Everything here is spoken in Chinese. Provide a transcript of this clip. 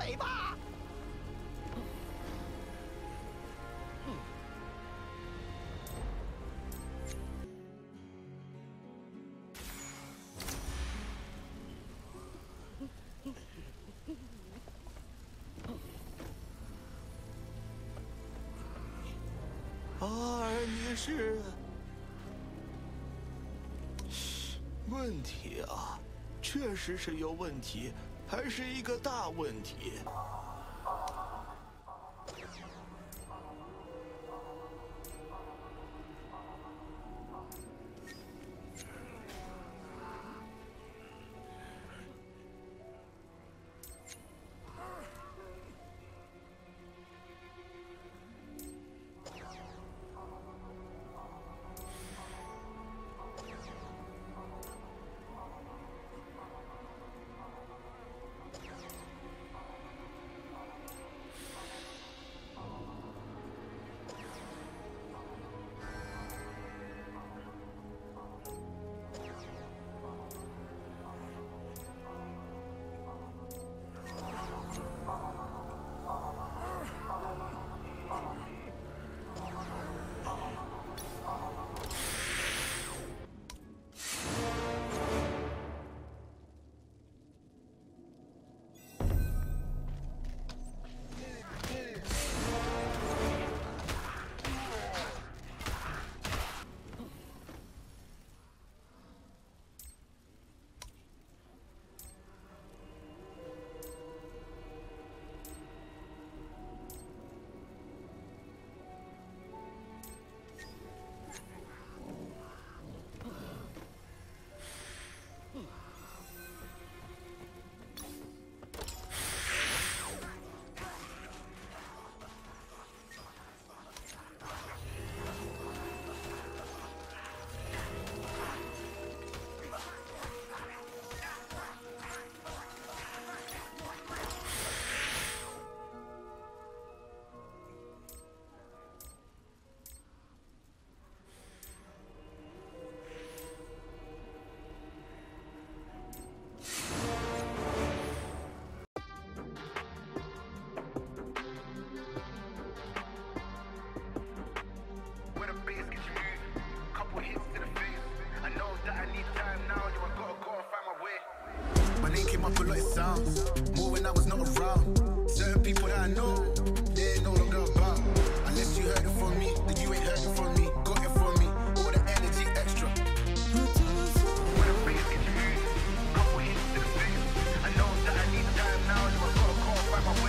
尾巴。阿尔女士，问题啊，确实是有问题。还是一个大问题。Moving, I was no